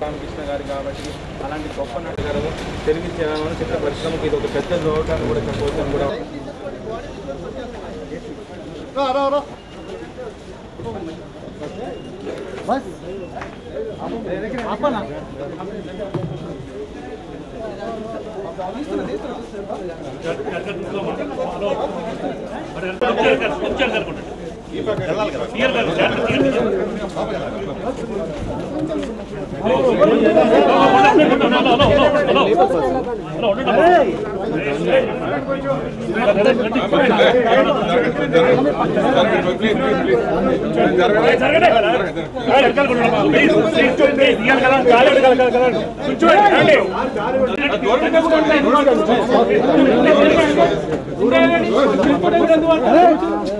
రామకృష్ణ గారు కాబట్టి అలాంటి గొప్ప నటు గారు తెలుగు చలన చిత్ర పరిశ్రమకి ఇది ఒక పెద్ద లోటాన్ని కూడా చెప్పవచ్చు వచ్చారు కనుకుంటాడు అని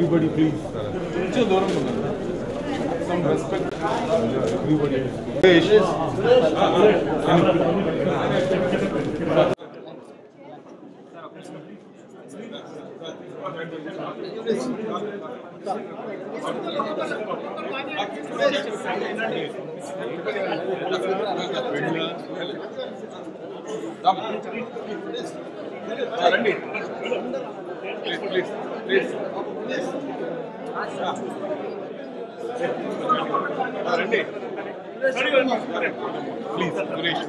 Everybody please. కొంచెం దూరం ఉండండి. Some respect. Everybody. రండి ప్లీజ్ ప్లీజ్ ప్లీజ్ రండి ప్లీజ్ సురేష్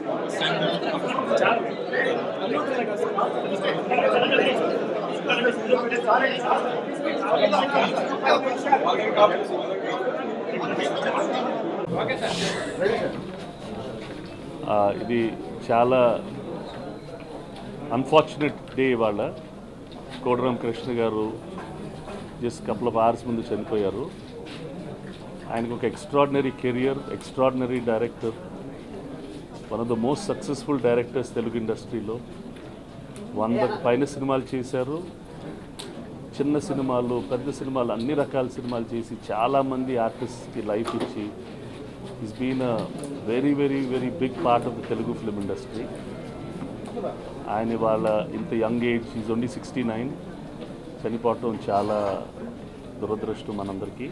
ఇది చాలా అన్ఫార్చునేట్ డే ఇవాళ. కోడరాం కృష్ణ గారు జస్ట్ కపుల్ ఆఫ్ అవర్స్ ముందు చనిపోయారు. ఆయనకు ఒక extraordinary career extraordinary director one of the most successful directors Telugu ఇండస్ట్రీలో వందకు పైన సినిమాలు చేశారు. చిన్న సినిమాలు పెద్ద సినిమాలు అన్ని రకాల సినిమాలు చేసి చాలామంది ఆర్టిస్ట్కి లైఫ్ ఇచ్చి is been a very very very big part of the Telugu film industry ఆయన వాళ్ళ ఇంత young age is only sixty nine చనిపోవటం చాలా దురదృష్టం మనందరికీ.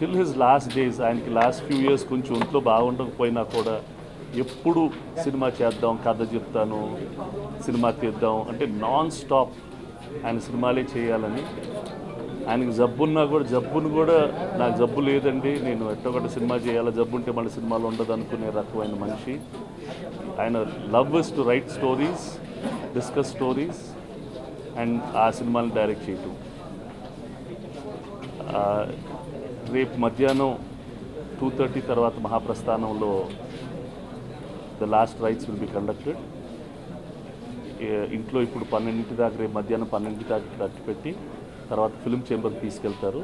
టిల్ హిజ్ లాస్ట్ డేస్ ఆయనకి లాస్ట్ ఫ్యూ ఇయర్స్ కొంచెం ఒంట్లో బాగుండకపోయినా కూడా ఎప్పుడు సినిమా చేద్దాం కథ చెప్తాను సినిమా తీద్దాం అంటే నాన్ స్టాప్ ఆయన సినిమాలే చేయాలని. ఆయనకి జబ్బున్నా కూడా జబ్బును కూడా నాకు జబ్బు లేదండి. నేను ఎట్టొకటి సినిమా చేయాలి? జబ్బు ఉంటే మళ్ళీ సినిమాలు ఉండదు అనుకునే రకమైన మనిషి. ఆయన love is to write stories discuss stories and ఆ సినిమాని డైరెక్ట్ చేయటం. రేపు మధ్యాహ్నం టూ థర్టీ తర్వాత మహాప్రస్థానంలో the last rites will be conducted. ఇంట్లో ఇప్పుడు పన్నెండింటి దాకా రేపు మధ్యాహ్నం పన్నెండింటి దాకా ఇక్కడ పెట్టి తర్వాత ఫిల్మ్ చేంబర్కి తీసుకెళ్తారు.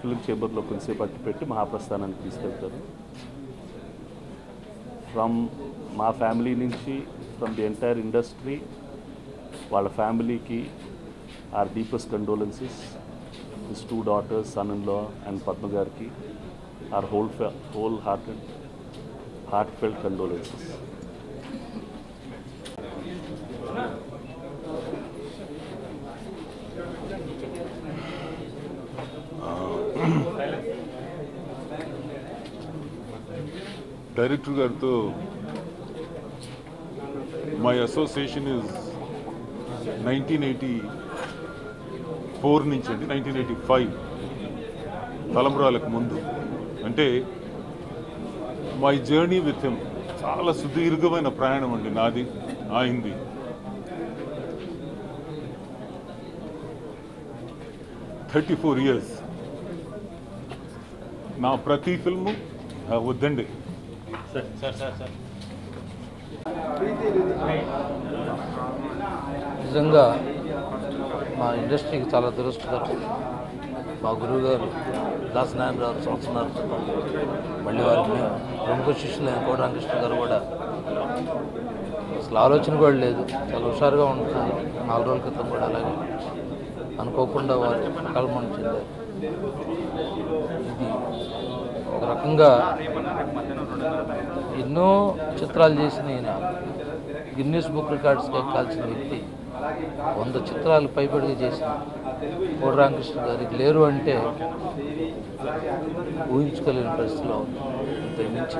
ఫిల్మ్ చేంబర్లో కొంతసేపు అట్టి పెట్టి మహాప్రస్థానానికి తీసుకెళ్తారు. ఫ్రమ్ మా ఫ్యామిలీ నుంచి ఫ్రమ్ ది ఎంటైర్ ఇండస్ట్రీ వాళ్ళ ఫ్యామిలీకి our deepest condolences his two daughters son in law and Padma గారికి our whole whole hearted heartfelt condolences director గారితో my association is nineteen eighty four నుంచి అండి నైన్టీన్ ఎయిటీ ఫైవ్ తలంబురాలకు ముందు. అంటే my journey with him చాలా సుదీర్ఘమైన ప్రయాణం అండి నాది ఆయింది థర్టీ ఫోర్ ఇయర్స్ నా ప్రతి ఫిల్ము వద్దండి. Sir sir sir sir. నిజంగా మా ఇండస్ట్రీకి చాలా దురదృష్టకరం మా గురువు గారు దాసనారాయణరావు సంవత్సరాల క్రితం మళ్ళీ వారికి ప్రముఖ శిష్యులైన కోట రామకృష్ణ గారు కూడా. అసలు ఆలోచన కూడా లేదు. చాలా హుషారుగా ఉంటుంది నాలుగు రోజుల క్రితం కూడా అలాగే అనుకోకుండా వారు కలమని చెందారు. ఇది ఒక రకంగా ఎన్నో చిత్రాలు చేసిన ఈయన. గిన్నెస్ బుక్ రికార్డ్స్కి ఎక్కాల్సిన వ్యక్తి. వంద చిత్రాలు పైబడిగా చేసిన కోడి రామకృష్ణ గారికి లేరు అంటే ఊహించుకోలేని పరిస్థితిలో ఇంతకుమించి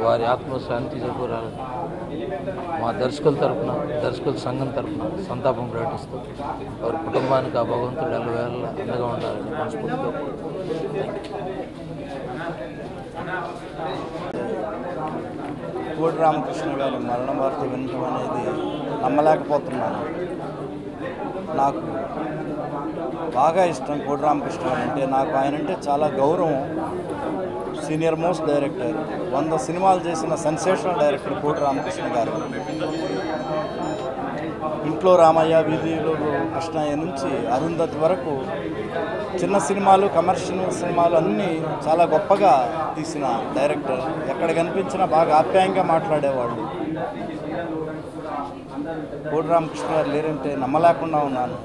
వారి ఆత్మశాంతి చేకూరాలని మా దర్శకుల తరపున దర్శకుల సంఘం తరపున సంతాపం ప్రకటిస్తూ వారి కుటుంబానికి ఆ భగవంతుడు ఎల్లవేళ అండగా ఉండాలని మనస్ఫూర్తిగా కోటి రామకృష్ణ గారి మరణ వార్త వినటం అనేది నమ్మలేకపోతున్నాను. నాకు బాగా ఇష్టం కోటి రామకృష్ణ అంటే నాకు ఆయన అంటే చాలా గౌరవం. Senior most director. వంద సినిమాలు చేసిన సెన్సేషనల్ డైరెక్టర్ కోటి రామకృష్ణ గారు. ఇంట్లో రామయ్య వీధిలో కృష్ణయ్య నుంచి అరుంధతి వరకు చిన్న సినిమాలు కమర్షియల్ సినిమాలు అన్నీ చాలా గొప్పగా తీసిన డైరెక్టర్. ఎక్కడ కనిపించినా బాగా ఆప్యాయంగా మాట్లాడేవాళ్ళు. కోటి రామకృష్ణ గారు లేరంటే నమ్మలేకుండా ఉన్నాను.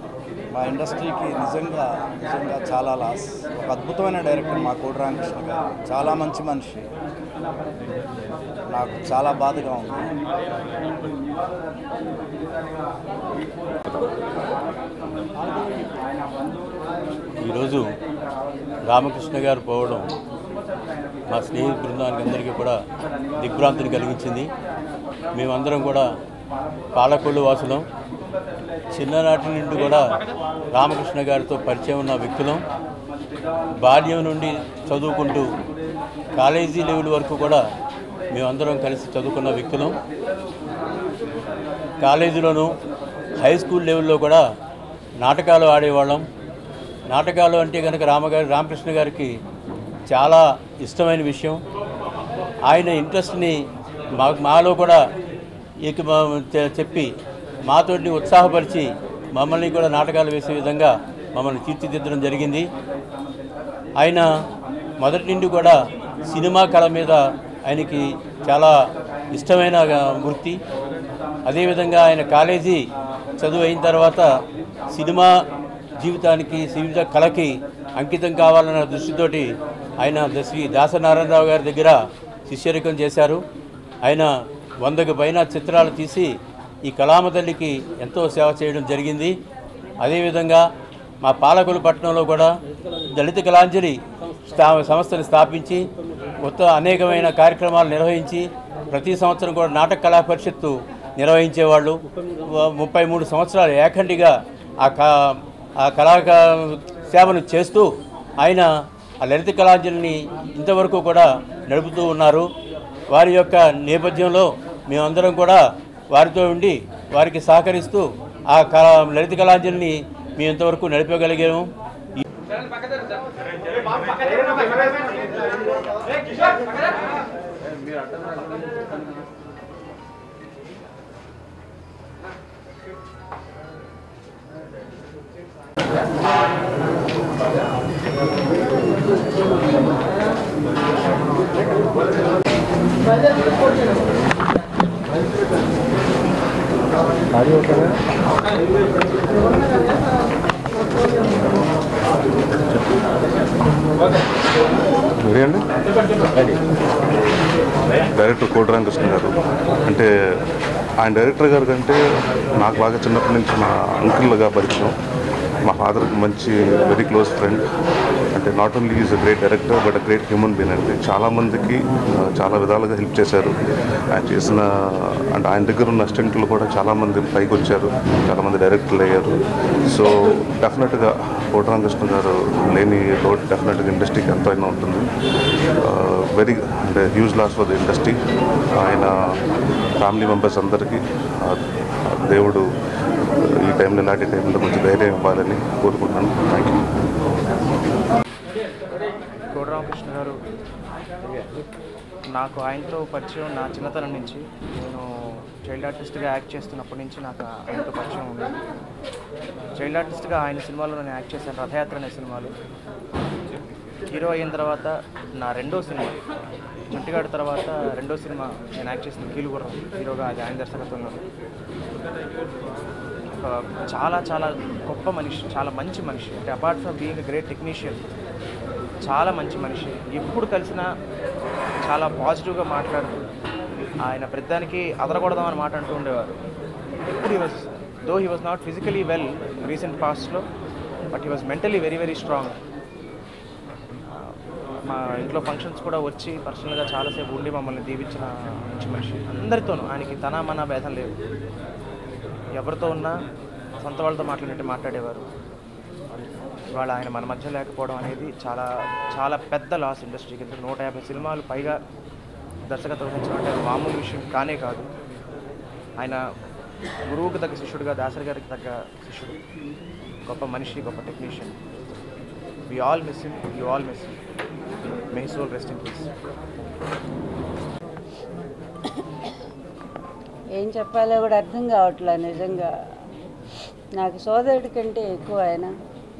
మా ఇండస్ట్రీకి నిజంగా నిజంగా చాలా లాస్. ఒక అద్భుతమైన డైరెక్టర్ మా కోడి రామకృష్ణ గారు. చాలా మంచి మనిషి. నాకు చాలా బాధగా ఉంది. ఈరోజు రామకృష్ణ గారు పోవడం మా స్నేహితు బృందానికి అందరికీ కూడా దిగ్భ్రాంతిని కలిగించింది. మేమందరం కూడా పాలకొల్లు వాసులం. చిన్ననాటి నుండి కూడా రామకృష్ణ గారితో పరిచయం ఉన్న వ్యక్తులం. బాల్యం నుండి చదువుకుంటూ కాలేజీ లెవెల్ వరకు కూడా మేమందరం కలిసి చదువుకున్న వ్యక్తులం. కాలేజీలోనూ హై స్కూల్ లెవెల్లో కూడా నాటకాలు ఆడేవాళ్ళం. నాటకాలు అంటే కనుక రామగారి రామకృష్ణ గారికి చాలా ఇష్టమైన విషయం. ఆయన ఇంట్రెస్ట్ని మా మాలో కూడా చెప్పి మాతోటి ఉత్సాహపరిచి మమ్మల్ని కూడా నాటకాలు వేసే విధంగా మమ్మల్ని తీర్చిదిద్దడం జరిగింది. ఆయన మొదటి నుండి కూడా సినిమా కళ మీద ఆయనకి చాలా ఇష్టమైన వృత్తి. అదేవిధంగా ఆయన కాలేజీ చదువు అయిన తర్వాత సినిమా జీవితానికి జీవిత కళకి అంకితం కావాలన్న దృష్టితోటి ఆయన శ్రీ దాసనారాయణరావు గారి దగ్గర శిష్యరికం చేశారు. ఆయన వందకు పైన చిత్రాలు తీసి ఈ కళామ తల్లికి ఎంతో సేవ చేయడం జరిగింది. అదేవిధంగా మా పాలకుల పట్టణంలో కూడా దళిత కళాంజలి స్థా సంస్థను స్థాపించి కొత్త అనేకమైన కార్యక్రమాలు నిర్వహించి ప్రతి సంవత్సరం కూడా నాటక కళా పరిషత్తు నిర్వహించేవాళ్ళు. ముప్పై మూడు సంవత్సరాలు ఏకండిగా ఆ కా ఆ కళాకా సేవను చేస్తూ ఆయన ఆ లలిత కళాంజలిని ఇంతవరకు కూడా నడుపుతూ ఉన్నారు. వారి యొక్క నేపథ్యంలో మేమందరం కూడా వారితో ఉండి వారికి సహకరిస్తూ ఆ కళ లలిత కళాంజలిని మేము ఇంతవరకు నడిపగలిగాము you. అండి డైరెక్టర్ కోటరాంకృష్ణ గారు. అంటే ఆయన డైరెక్టర్ గారు కంటే నాకు బాగా చిన్నప్పటి నుంచి మా అంకుల్గా పరిచయం. మా ఫాదర్కి మంచి వెరీ క్లోజ్ ఫ్రెండ్. అంటే not only is a great director but a great human being అంటే చాలామందికి చాలా విధాలుగా హెల్ప్ చేశారు. ఆయన చేసిన అంటే ఆయన దగ్గర ఉన్న అసిస్టెంట్లు కూడా చాలామంది పైకి వచ్చారు. చాలామంది డైరెక్టర్లు అయ్యారు. సో డెఫినెట్గా కోటరామకృష్ణ గారు లేని రోడ్ డెఫినెట్గా ఇండస్ట్రీకి ఎంతైనా ఉంటుంది. వెరీ అంటే huge loss for the industry ఆయన ఫ్యామిలీ మెంబర్స్ అందరికీ దేవుడు ఈ టైంలో ఇలాంటి టైంలో కొంచెం ధైర్యం ఇవ్వాలని కోరుకుంటున్నాను. థ్యాంక్ యూ రామకృష్ణ గారు. నాకు ఆయనతో పరిచయం నా చిన్నతనం నుంచి. నేను చైల్డ్ ఆర్టిస్ట్గా యాక్ట్ చేస్తున్నప్పటి నుంచి నాకు ఆయనతో పరిచయం ఉంది. చైల్డ్ ఆర్టిస్ట్గా ఆయన సినిమాలో నేను యాక్ట్ చేశాను రథయాత్ర అనే సినిమాలు. హీరో అయిన తర్వాత నా రెండో సినిమా చుట్టిగాడి తర్వాత రెండో సినిమా నేను యాక్ట్ చేసిన కీలుగుర్రం హీరోగా అది ఆయన దర్శకత్వంలో. చాలా చాలా గొప్ప మనిషి చాలా మంచి మనిషి. అంటే apart from being great technician చాలా మంచి మనిషి. ఎప్పుడు కలిసినా చాలా పాజిటివ్గా మాట్లాడుతూ ఆయన ప్రతిదానికి అదరకూడదామని మాట అంటూ ఉండేవారు. ఎప్పుడు he was though he was not physically well recent పాస్ట్లో but he was mentally very very strong మా ఇంట్లో ఫంక్షన్స్ కూడా వచ్చి పర్సనల్గా చాలాసేపు ఉండి మమ్మల్ని దీవించిన మంచి మనిషి. అందరితోనూ ఆయనకి తన మన భేదం లేదు. ఎవరితో ఉన్నా సొంత వాళ్ళతో మాట్లాడినట్టు మాట్లాడేవారు. ఇవాళ ఆయన మన మధ్య లేకపోవడం అనేది చాలా చాలా పెద్ద లాస్ ఇండస్ట్రీకి ఎందుకు నూట యాభై సినిమాలు పైగా దర్శకత్వం వహించడం అంటే మామూలు విషయం కానే కాదు. ఆయన గురువుకు తగ్గ శిష్యుడుగా దాసరి గారికి తగ్గ శిష్యుడు. గొప్ప మనిషి గొప్ప technician we all miss him you all miss him may soul rest in peace ఏం చెప్పాలో కూడా అర్థం కావట్లే నిజంగా. నాకు సోదరుడి కంటే ఎక్కువ ఆయన.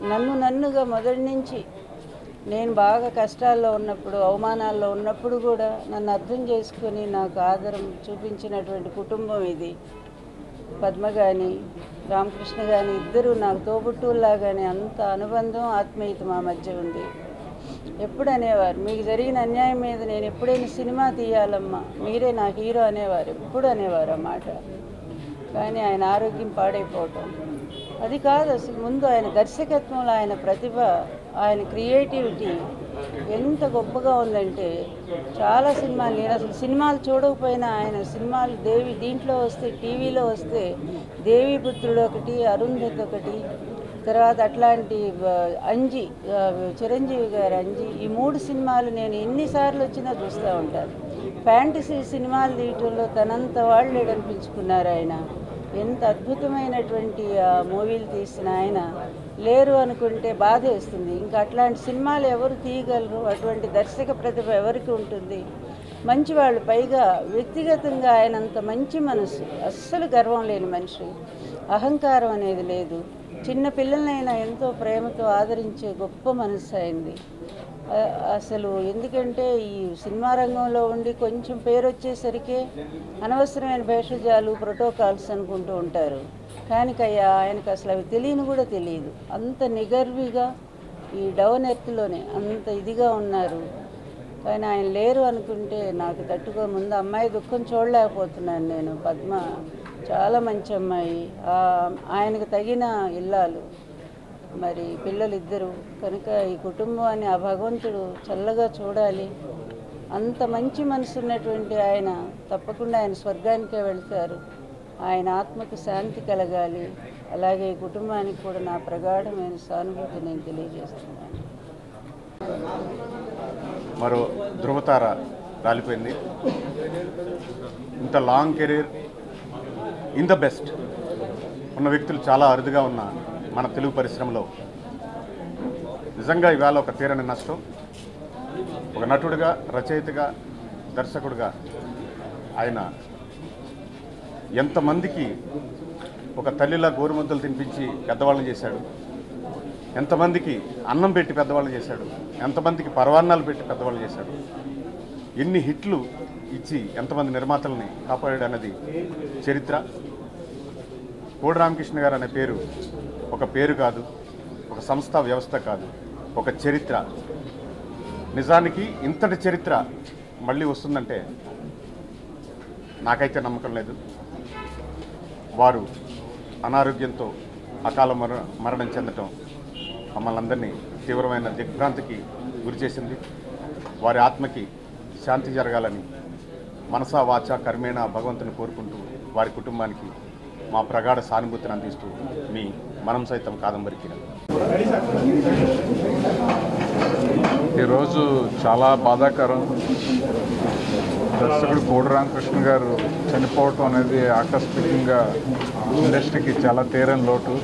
నన్ను నన్నుగా మొదటి నుంచి నేను బాగా కష్టాల్లో ఉన్నప్పుడు అవమానాల్లో ఉన్నప్పుడు కూడా నన్ను అర్థం చేసుకుని నాకు ఆదరం చూపించినటువంటి కుటుంబం ఇది. పద్మ కానీ రామకృష్ణ కానీ ఇద్దరు నాకు తోబుట్టువుల్లాగానే అంత అనుబంధం ఆత్మీయత మా మధ్య ఉంది. ఎప్పుడు అనేవారు మీకు జరిగిన అన్యాయం మీద నేను ఎప్పుడైనా సినిమా తీయాలమ్మా? మీరే నా హీరో అనేవారు? ఎప్పుడు అనేవారు ఆ మాట? కానీ ఆయన ఆరోగ్యం పాడైపోవటం. అది కాదు అసలు ముందు ఆయన దర్శకత్వంలో ఆయన ప్రతిభ ఆయన క్రియేటివిటీ ఎంత గొప్పగా ఉందంటే చాలా సినిమాలు నేను అసలు సినిమాలు చూడకపోయినా ఆయన సినిమాలు దేవి దీంట్లో వస్తే టీవీలో వస్తే దేవీపుత్రుడు ఒకటి అరుంధతి ఒకటి తర్వాత అట్లాంటి అంజి చిరంజీవి గారు అంజి ఈ మూడు సినిమాలు నేను ఎన్నిసార్లు వచ్చినా చూస్తూ ఉంటాను ఫ్యాంటసీ సినిమాలు తీయటంలో తనంత వాళ్ళు అనిపించుకున్నారు ఆయన. ఎంత అద్భుతమైనటువంటి ఆ, మూవీలు తీసిన ఆయన లేరు అనుకుంటే బాధ వేస్తుంది. ఇంకా అట్లాంటి సినిమాలు ఎవరు తీయగలరు? అటువంటి దర్శక ప్రతిభ ఎవరికి ఉంటుంది? మంచి వాళ్ళు పైగా వ్యక్తిగతంగా ఆయన అంత మంచి మనసు. అస్సలు గర్వం లేని మనిషి. అహంకారం అనేది లేదు. చిన్న పిల్లలనైనా ఎంతో ప్రేమతో ఆదరించే గొప్ప మనసు అయింది అసలు ఎందుకంటే ఈ సినిమా రంగంలో ఉండి కొంచెం పేరు వచ్చేసరికి అనవసరమైన భేషజాలు ప్రోటోకాల్స్ అనుకుంటూ ఉంటారు. కానికయ్యా ఆయనకు అసలు అవి తెలియని కూడా తెలియదు. అంత నిగర్విగా ఈ డౌన్ ఎర్త్లోనే అంత ఇదిగా ఉన్నారు. కానీ ఆయన లేరు అనుకుంటే నాకు తట్టుకో ముందు అమ్మాయి దుఃఖం చూడలేకపోతున్నాను నేను. పద్మ చాలా మంచి అమ్మాయి. ఆయనకు తగిన ఇల్లాలు. మరి పిల్లలు ఇద్దరు కనుక ఈ కుటుంబాన్ని ఆ భగవంతుడు చల్లగా చూడాలి. అంత మంచి మనసు ఉన్నటువంటి ఆయన తప్పకుండా ఆయన స్వర్గానికే వెళ్తారు. ఆయన ఆత్మకు శాంతి కలగాలి. అలాగే ఈ కుటుంబానికి కూడా నా ప్రగాఢమైన సానుభూతి నేను తెలియజేస్తున్నాను. మరో ధృవతార రాలిపోయింది. ఇంత long career in the best ఉన్న వ్యక్తులు చాలా అరుదుగా ఉన్నారు మన తెలుగు పరిశ్రమలో. నిజంగా ఇవాళ ఒక తీరని నష్టం. ఒక నటుడిగా రచయితగా దర్శకుడిగా ఆయన ఎంతమందికి ఒక తల్లిలా గోరుముద్దలు తినిపించి పెద్దవాళ్ళని చేశాడు. ఎంతమందికి అన్నం పెట్టి పెద్దవాళ్ళు చేశాడు. ఎంతమందికి పరవాన్నాలు పెట్టి పెద్దవాళ్ళు చేశాడు. ఎన్ని హిట్లు ఇచ్చి ఎంతమంది నిర్మాతల్ని కాపాడాడు అన్నది చరిత్ర. కోడి రామకృష్ణ గారు అనే పేరు ఒక పేరు కాదు ఒక సంస్థ వ్యవస్థ కాదు ఒక చరిత్ర. నిజానికి ఇంతటి చరిత్ర మళ్ళీ వస్తుందంటే నాకైతే నమ్మకం లేదు. వారు అనారోగ్యంతో అకాల మర మరణం చెందటం మమ్మల్ని అందరినీ తీవ్రమైన దిగ్భ్రాంతికి గురి చేసింది. వారి ఆత్మకి శాంతి జరగాలని మనసా వాచ కర్మేణ భగవంతుని కోరుకుంటూ వారి కుటుంబానికి మా ప్రగాఢ సానుభూతిని అందిస్తూ మీ మనం సైతం కాదంబరికి ఈరోజు చాలా బాధాకరం. దర్శకుడు కోడి రామకృష్ణ గారు చనిపోవటం అనేది ఆకస్మికంగా ఇండస్ట్రీకి చాలా తీరని లోటు.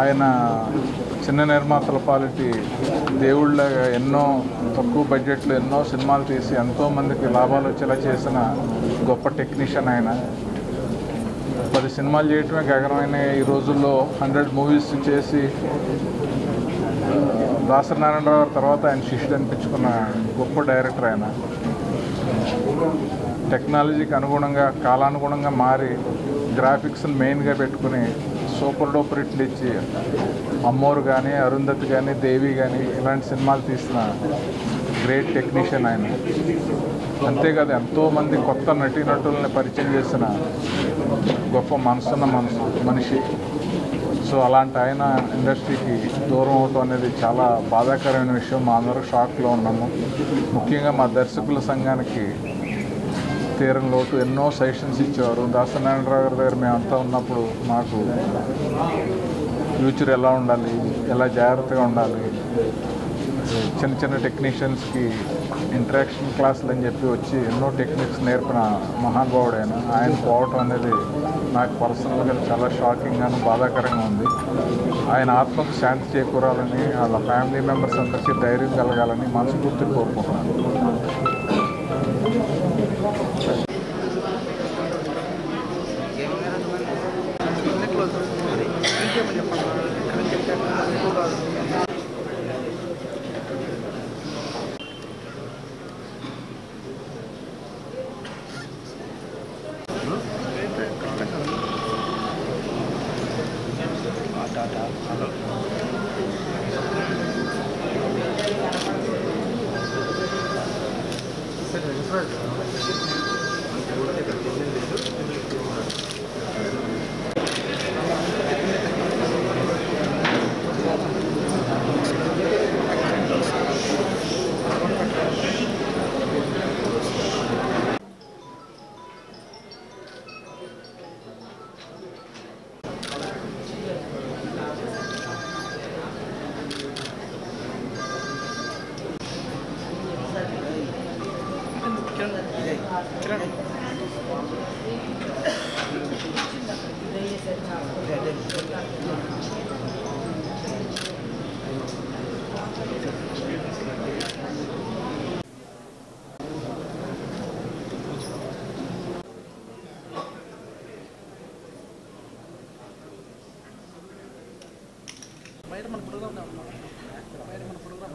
ఆయన చిన్న నిర్మాతల పాలిటి దేవుళ్ళగా ఎన్నో తక్కువ బడ్జెట్లో ఎన్నో సినిమాలు తీసి ఎంతోమందికి లాభాలు వచ్చేలా చేసిన గొప్ప టెక్నీషియన్ ఆయన. పది సినిమాలు చేయటమే గగనమైన ఈ రోజుల్లో హండ్రెడ్ మూవీస్ చేసి దాసరి నారాయణరావు తర్వాత ఆయన శిష్యుడు అనిపించుకున్న గొప్ప డైరెక్టర్ ఆయన. టెక్నాలజీకి అనుగుణంగా కాలానుగుణంగా మారి గ్రాఫిక్స్ని మెయిన్గా పెట్టుకుని సూపర్ డూపర్ హిట్లు ఇచ్చి అమ్మోరు కానీ అరుంధతి కానీ దేవి కానీ ఇలాంటి సినిమాలు తీసిన గ్రేట్ టెక్నీషియన్ ఆయన. అంతేకాదు ఎంతోమంది కొత్త నటీనటుల్ని పరిచయం చేసిన గొప్ప మనసున్న మనసు మనిషి. సో అలాంటి ఆయన ఇండస్ట్రీకి దూరం అవటం అనేది చాలా బాధాకరమైన విషయం. మా అందరూ షాక్లో ఉన్నాము. ముఖ్యంగా మా దర్శకుల సంఘానికి తీరం లోటు. ఎన్నో సజెషన్స్ ఇచ్చేవారు. దాసనారాయణరావు గారి దగ్గర మేమంతా ఉన్నప్పుడు మాకు ఫ్యూచర్ ఎలా ఉండాలి? ఎలా జాగ్రత్తగా ఉండాలి? చిన్న చిన్న టెక్నీషియన్స్కి ఇంటరాక్షన్ క్లాసులు అని చెప్పి వచ్చి ఎన్నో టెక్నిక్స్ నేర్పిన మహానుభావుడు ఆయన. ఆయన పోవటం అనేది నాకు పర్సనల్గా చాలా షాకింగ్గాను బాధాకరంగా ఉంది. ఆయన ఆత్మకు శాంతి చేకూరాలని వాళ్ళ ఫ్యామిలీ మెంబర్స్ అందరికీ ధైర్యం కలగాలని మనస్ఫూర్తిగా కోరుకుంటున్నాను. బయట మన ప్రోగ్రామ్ బయట మన ప్రోగ్రామ్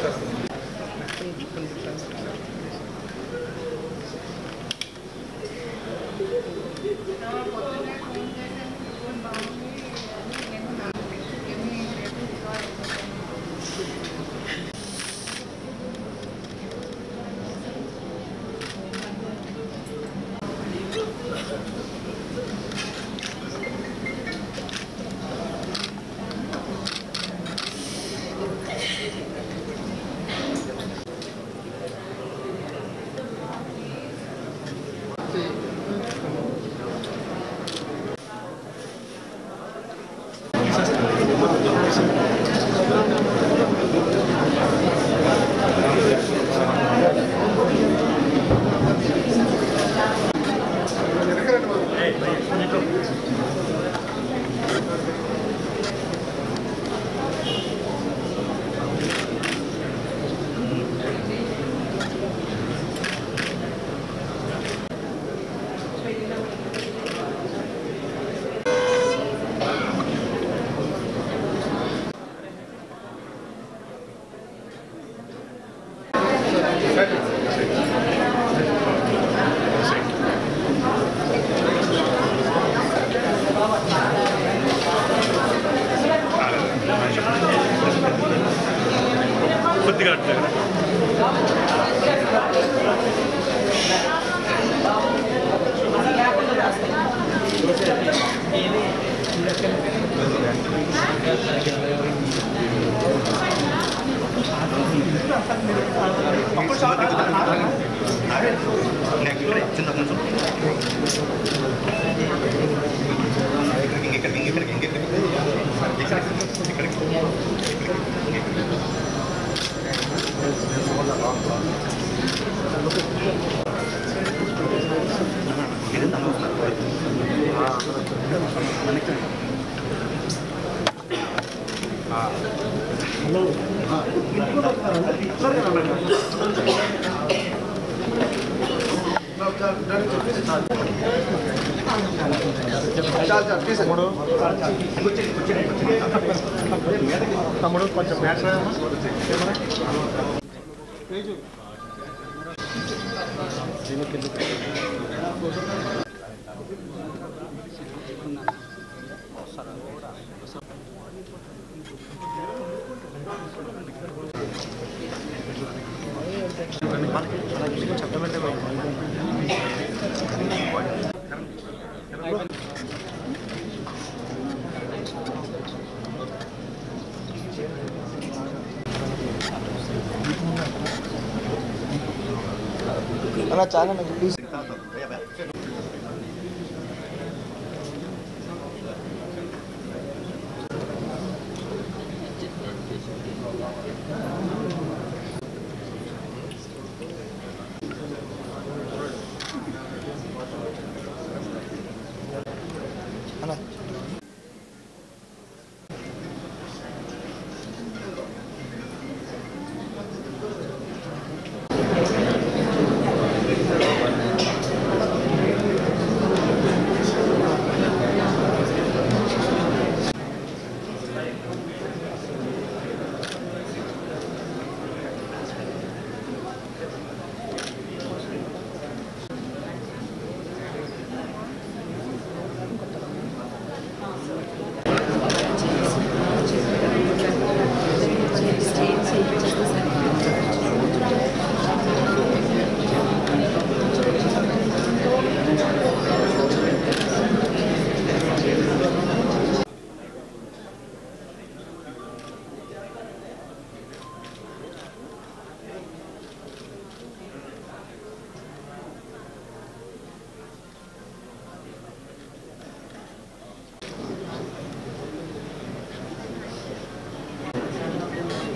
Muchas gracias. తమ్ముడు కొంచెం మ్యాచ్ అలా చాలా ప్లీజ్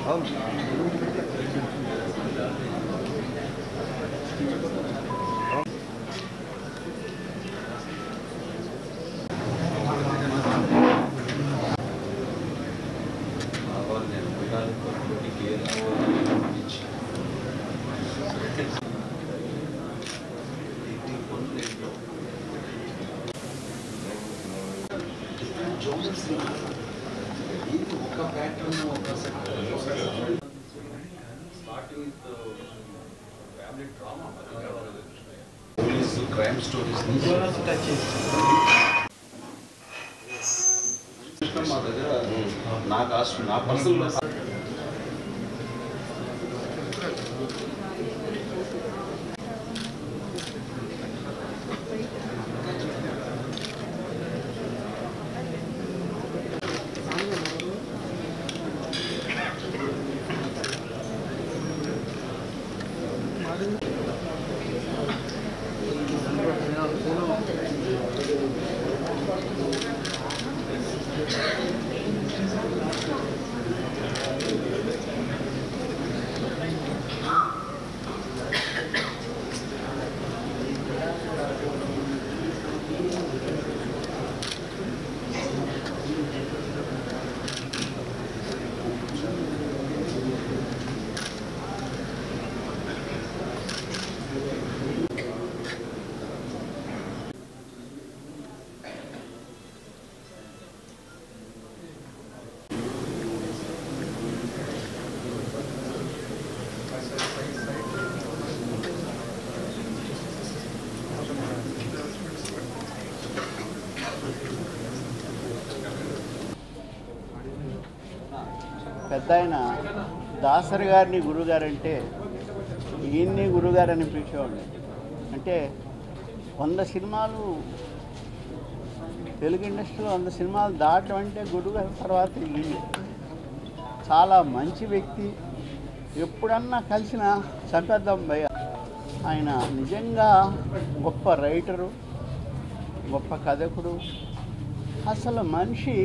Hans. స్టోరీస్ మా దగ్గర నా కాస్ట్ నా పర్సనల్ పెద్ద ఆయన దాసరి గారిని గురుగారు అంటే ఈయన్ని గురుగారు అని పిలిచేవాళ్ళు. అంటే వంద సినిమాలు తెలుగు ఇండస్ట్రీలో వంద సినిమాలు దాటం అంటే గురుగారి తర్వాత ఈయన. చాలా మంచి వ్యక్తి. ఎప్పుడన్నా కలిసిన చంపేద్దాం భయ ఆయన నిజంగా గొప్ప రైటరు గొప్ప కథకుడు. అసలు మనిషి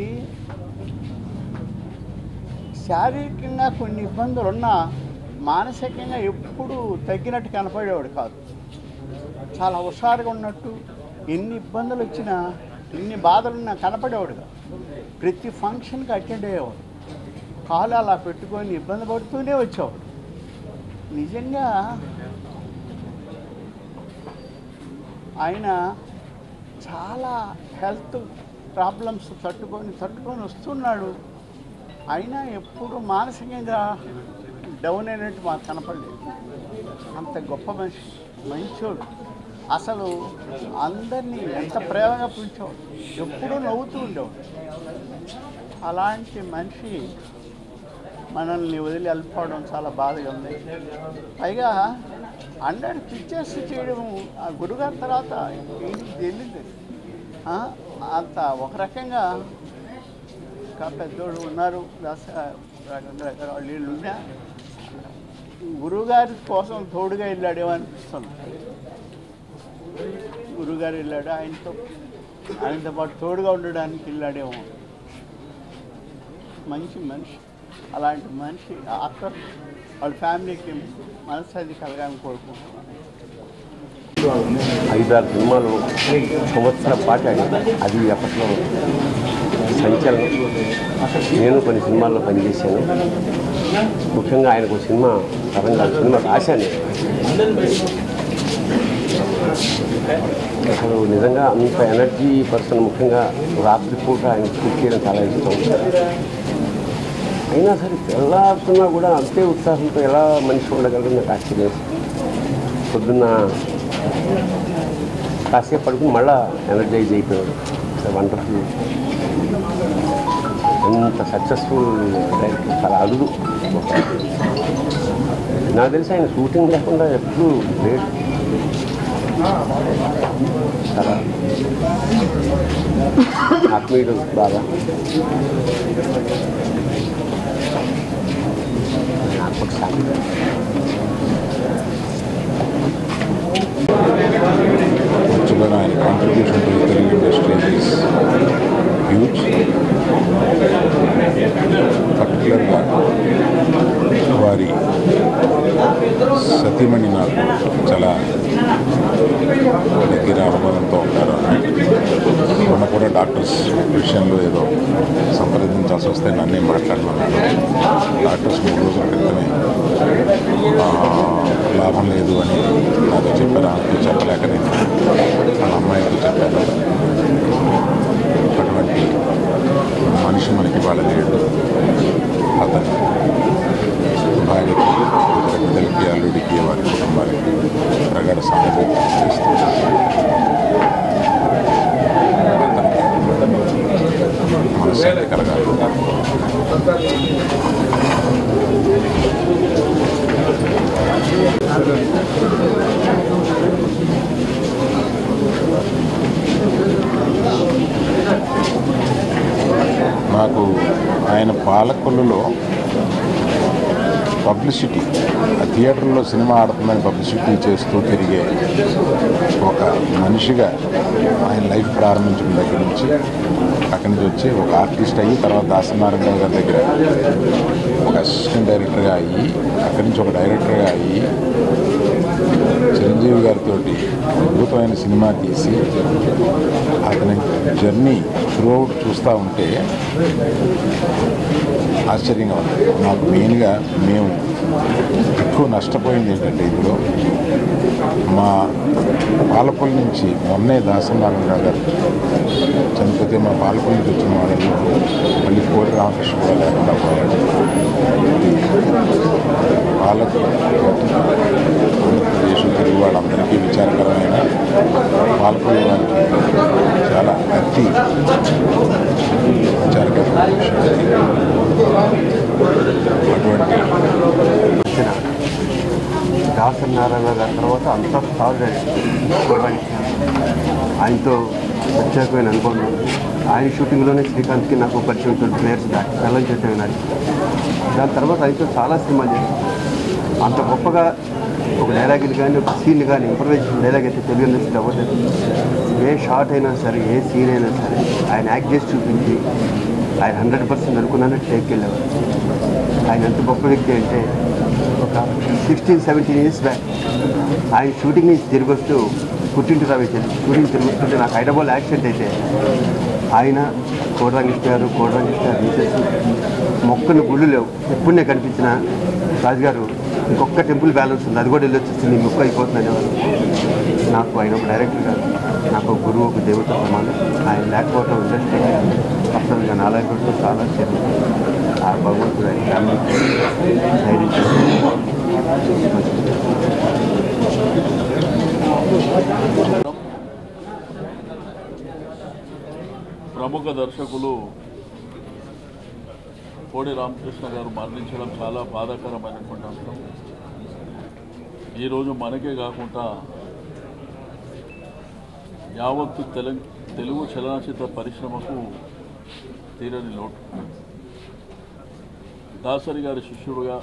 శారీరకంగా కొన్ని ఇబ్బందులు ఉన్నా మానసికంగా ఎప్పుడూ తగ్గినట్టు కనపడేవాడు కాదు. చాలా హుషారుగా ఉన్నట్టు ఎన్ని ఇబ్బందులు వచ్చినా ఎన్ని బాధలున్నా కనపడేవాడు కాదు. ప్రతి ఫంక్షన్కి అటెండ్ అయ్యేవాడు. కాలు అలా పెట్టుకొని ఇబ్బంది పడుతూనే వచ్చేవాడు. నిజంగా ఆయన చాలా హెల్త్ ప్రాబ్లమ్స్ తట్టుకొని తట్టుకొని వస్తున్నాడు. అయినా ఎప్పుడు మానసికంగా డౌన్ అయినట్టు మాకు కనపడలేదు. అంత గొప్ప మనిషి మంచోడు. అసలు అందరినీ ఎంత ప్రేమగా పిలిచేవాడు ఎప్పుడూ నవ్వుతూ ఉండేవాడు. అలాంటి మనిషి మనల్ని వదిలి వెళ్ళిపోవడం చాలా బాధగా ఉంది. పైగా హండ్రెడ్ పిక్చర్స్ చేయడం ఆ గురుగారి తర్వాత ఈయనకి తెలియదు. అంత ఒక రకంగా పెద్దోళ్ళు ఉన్నారు. రకరకాల వీళ్ళు ఉన్నా గురువుగారి కోసం తోడుగా వెళ్ళాడేమో అనిపిస్తుంది? గురుగారు వెళ్ళాడు ఆయనతో ఆయనతో పాటు తోడుగా ఉండడానికి వెళ్ళాడేమో. మంచి మనిషి. అలాంటి మనిషి ఆఫ్టర్ వాళ్ళ ఫ్యామిలీకి మనశ్శాంతి కలగాలని కోరుకుంటున్నాను. ఐదారు సినిమాలు సంవత్సరం పాటు అది అప్పట్లో సంచలనం. నేను కొన్ని సినిమాల్లో పనిచేశాను. ముఖ్యంగా ఆయనకు ఒక సినిమా పరంగా సినిమా రాశాను. అసలు నిజంగా అంత ఎనర్జీ పర్సన్ ముఖ్యంగా రాత్రి పూట ఆయన స్కూల్ చేయడం చాలా ఇష్టం. అయినా సరే తెల్లారుతున్నా కూడా అంతే ఉత్సాహంతో ఎలా మనిషి ఉండగలరు నాకు ఆశ్చర్యం. పొద్దున్న కాసేపు పడుకుని మళ్ళీ ఎనర్జైజ్ అయిపోయాడు. వండర్ఫుల్ ఎంత సక్సెస్ఫుల్ డైరెక్టర్ చాలా అరుదు. నాకు తెలిసి ఆయన షూటింగ్ లేకుండా ఎప్పుడూ లేట్ చాలా. ఆత్మీయుడు బాగా. నాకు ఒక ఆయన contribution to Telugu Telugu industry పర్టికులర్గా వారి సతీమణి నాకు చాలా దగ్గర అనుభవంతో ఉంటారు. మొన్న కూడా డాక్టర్స్ విషయంలో ఏదో సంప్రదించాల్సి వస్తే నన్నే మాట్లాడుతున్నాను డాక్టర్స్ మూడు రోజుల క్రితమే లాభం లేదు అని నాతో చెప్పారు. ఆమెతో చెప్పలేక నేను వాళ్ళ అమ్మాయితో చెప్పాను అటువంటి మనిషి మనకి వాళ్ళ లేడు అతను భార్యకి ఇతర బిడ్డలకి అల్లుడికి వారి కుటుంబానికి ప్రగాఢ సామర్థ్యం చేస్తూ అతనికి మనశ్శాంతి కలగాలి. నాకు ఆయన పాలకొల్లులో పబ్లిసిటీ ఆ థియేటర్లో సినిమా ఆడుతుందని పబ్లిసిటీ చేస్తూ తిరిగే ఒక మనిషిగా ఆయన లైఫ్ ప్రారంభించిన దగ్గర నుంచి అక్కడి నుంచి వచ్చి ఒక ఆర్టిస్ట్ అయ్యి తర్వాత దాసనారాయణ గారి దగ్గర ఒక అసిస్టెంట్ డైరెక్టర్గా అయ్యి అక్కడి నుంచి ఒక డైరెక్టర్గా అయ్యి చిరంజీవి గారితో అద్భుతమైన సినిమా తీసి అతని జర్నీ త్రూఅవుట్ చూస్తూ ఉంటే ఆశ్చర్యంగా ఉంది. నాకు మెయిన్గా మేము ఎక్కువ నష్టపోయింది ఏంటంటే ఇందులో మా పాలపల్లి నుంచి మొన్నే దాసనారాయణరావు గారు చనిపోతే మా పాలపల్లి వచ్చిన వాళ్ళలో మళ్ళీ కోడి రామకృష్ణ కూడా లేకుండా పోయాడు. వాళ్ళకు ఆంధ్రప్రదేశ్ తెలుగు వాళ్ళందరికీ విచారకరమైన పాలపల్లి వారికి చాలా అతి విచారకరమైన అటువంటి దాసనారాయణ గారి తర్వాత అంత స్టార్ ఆయనతో ప్రత్యేకమైన అనుభవం ఆయన షూటింగ్లోనే శ్రీకాంత్కి నాకు పరిచయం ఉంటుంది ప్లేయర్స్ దాటి కళ్ళని చెప్పే నాకు. దాని తర్వాత అయితే చాలా సినిమాలు చేశాను. అంత గొప్పగా ఒక డైలాగులు కానీ ఒక సీన్ కానీ ఇంప్రవైజేషన్ డైలాగ్ అయితే తెలుగు ఇండస్ట్రీ అవ్వలేదు ఏ షార్ట్ అయినా సరే ఏ సీన్ అయినా సరే ఆయన యాక్ట్ చేసి చూపించి ఆయన హండ్రెడ్ పర్సెంట్ అనుకున్నానని టేక్ వెళ్ళేవారు. ఆయన ఎంత గొప్ప వ్యక్తి అంటే ఒక సిక్స్టీన్ సెవెంటీన్ ఇయర్స్ బ్యాక్ ఆయన షూటింగ్ నుంచి తిరిగి వస్తూ పుట్టింటి రావేశారు గురించి తిరుగుతుంటే నాకు హైదరాబాద్ యాక్సిడెంట్ అయితే ఆయన కోడరంగిష్ట గారు కోడరంగిష్ట గారు మిసెస్ మొక్కలు గుళ్ళు లేవు. ఎప్పుడునే కనిపించిన రాజుగారు ఇంకొక టెంపుల్ బ్యాలెన్స్ ఉంది. అది కూడా వెళ్ళి వచ్చేసింది మొక్క అయిపోతుంది అనేవారు. నాకు ఆయన ఒక డైరెక్టర్ గారు నాకు ఒక గురువు ఒక దేవత సమానం. ఆయన లేకపోవడం ఇండస్ట్రీ అసలుగా నాలుగు చాలా చేరు ఆ భగవంతుడు ఆయన ఫ్యామిలీ ధైర్యం ప్రముఖ దర్శకులు కోడి రామకృష్ణ గారు మరణించడం చాలా బాధాకరమైనటువంటి అంశం. ఈరోజు మనకే కాకుండా యావత్తు తెలం తెలుగు చలనచిత్ర పరిశ్రమకు తీరని లోటు. దాసరి గారి శిష్యుడుగా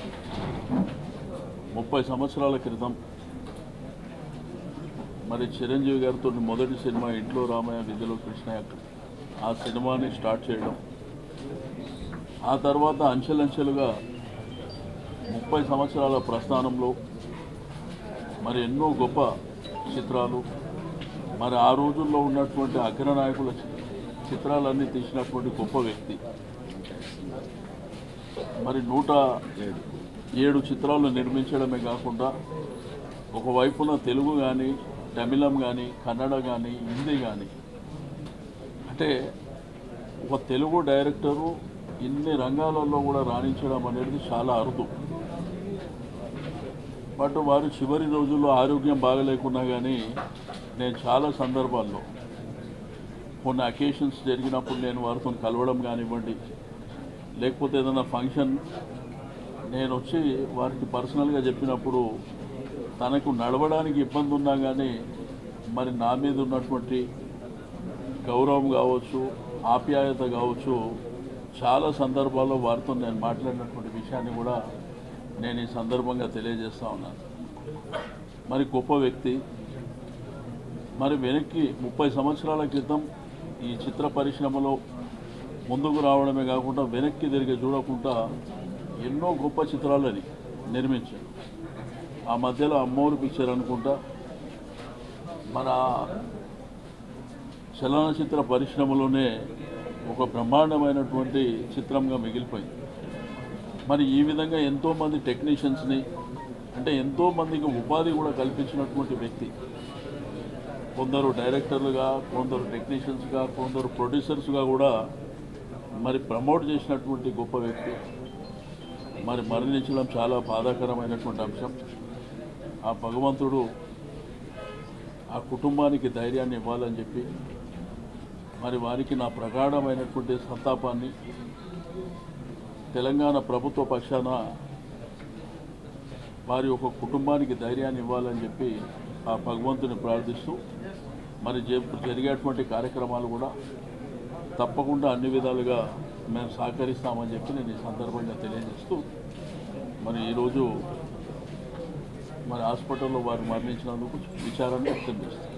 ముప్పై సంవత్సరాల క్రితం మరి చిరంజీవి గారితో మొదటి సినిమా ఇంట్లో రామయ్య విధిలో కృష్ణయ్య ఆ సినిమాని స్టార్ట్ చేయడం. ఆ తర్వాత అంచెలంచెలుగా ముప్పై సంవత్సరాల ప్రస్థానంలో మరి ఎన్నో గొప్ప చిత్రాలు మరి ఆ రోజుల్లో ఉన్నటువంటి అగ్రనాయకుల చి- చిత్రాలన్నీ తీసినటువంటి గొప్ప వ్యక్తి. మరి నూట ఏడు చిత్రాలు నిర్మించడమే కాకుండా ఒకవైపున తెలుగు కానీ తమిళం కానీ కన్నడ కానీ హిందీ కానీ అంటే ఒక తెలుగు డైరెక్టరు ఇన్ని రంగాలలో కూడా రాణించడం అనేది చాలా అరుదు. బట్ వారు చివరి రోజుల్లో ఆరోగ్యం బాగలేకున్నా కానీ నేను చాలా సందర్భాల్లో కొన్ని అకేషన్స్ జరిగినప్పుడు నేను వారితో కలవడం కానివ్వండి లేకపోతే ఏదైనా ఫంక్షన్ నేను వచ్చి వారికి పర్సనల్గా చెప్పినప్పుడు తనకు నడవడానికి ఇబ్బంది ఉన్నా కానీ మరి నా మీద ఉన్నటువంటి గౌరవం కావచ్చు ఆప్యాయత కావచ్చు చాలా సందర్భాల్లో వారితో నేను మాట్లాడినటువంటి విషయాన్ని కూడా నేను ఈ సందర్భంగా తెలియజేస్తా ఉన్నాను. మరి గొప్ప వ్యక్తి. మరి వెనక్కి ముప్పై సంవత్సరాల క్రితం ఈ చిత్ర పరిశ్రమలో ముందుకు రావడమే కాకుండా వెనక్కి తిరిగి చూడకుండా ఎన్నో గొప్ప చిత్రాలని నిర్మించారు ఆ మధ్యలో అమ్మోరు పిక్చర్ అనుకుంటా. మన చలనచిత్ర పరిశ్రమలోనే ఒక బ్రహ్మాండమైనటువంటి చిత్రంగా మిగిలిపోయింది. మరి ఈ విధంగా ఎంతోమంది టెక్నీషియన్స్ని అంటే ఎంతోమందికి ఉపాధి కూడా కల్పించినటువంటి వ్యక్తి. కొందరు డైరెక్టర్లుగా కొందరు టెక్నీషియన్స్గా కొందరు ప్రొడ్యూసర్స్గా కూడా మరి ప్రమోట్ చేసినటువంటి గొప్ప వ్యక్తి. మరి మరణించడం చాలా బాధాకరమైనటువంటి అంశం. ఆ భగవంతుడు ఆ కుటుంబానికి ధైర్యాన్ని ఇవ్వాలని చెప్పి మరి వారికి నా ప్రగాఢమైనటువంటి సంతాపాన్ని తెలంగాణ ప్రభుత్వ పక్షాన వారి యొక్క కుటుంబానికి ధైర్యాన్ని ఇవ్వాలని చెప్పి ఆ భగవంతుని ప్రార్థిస్తూ మరి జ- జరిగేటువంటి కార్యక్రమాలు కూడా తప్పకుండా అన్ని విధాలుగా మేము సహకరిస్తామని చెప్పి నేను ఈ సందర్భంగా తెలియజేస్తూ మరి ఈరోజు మరి హాస్పిటల్లో వారు మరణించినందుకు విచారాన్ని వ్యక్తం చేస్తారు